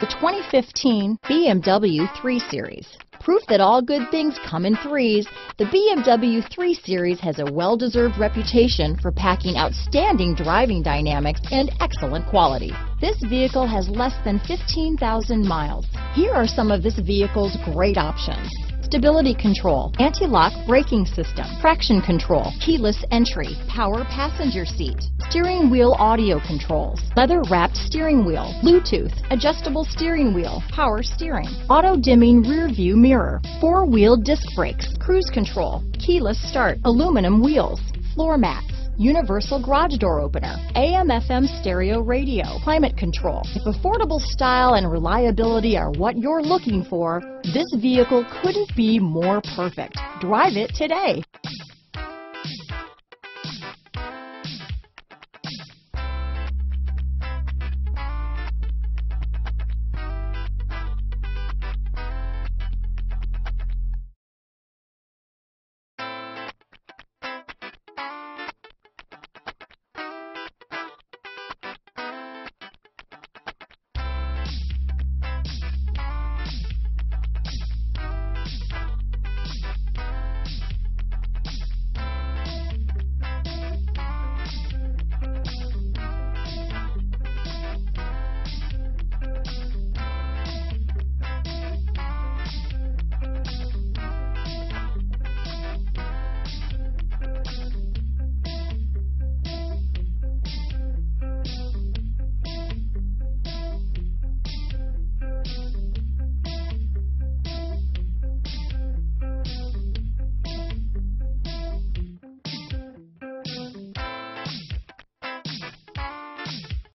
The 2015 BMW 3 Series. Proof that all good things come in threes, the BMW 3 Series has a well-deserved reputation for packing outstanding driving dynamics and excellent quality. This vehicle has less than 15,000 miles. Here are some of this vehicle's great options stability control, anti-lock braking system, traction control, keyless entry, power passenger seat, steering wheel audio controls, leather wrapped steering wheel, Bluetooth, adjustable steering wheel, power steering, auto dimming rear view mirror, four wheel disc brakes, cruise control, keyless start, aluminum wheels, floor mats, universal garage door opener, AM FM stereo radio, climate control. If affordable style and reliability are what you're looking for, this vehicle couldn't be more perfect. Drive it today.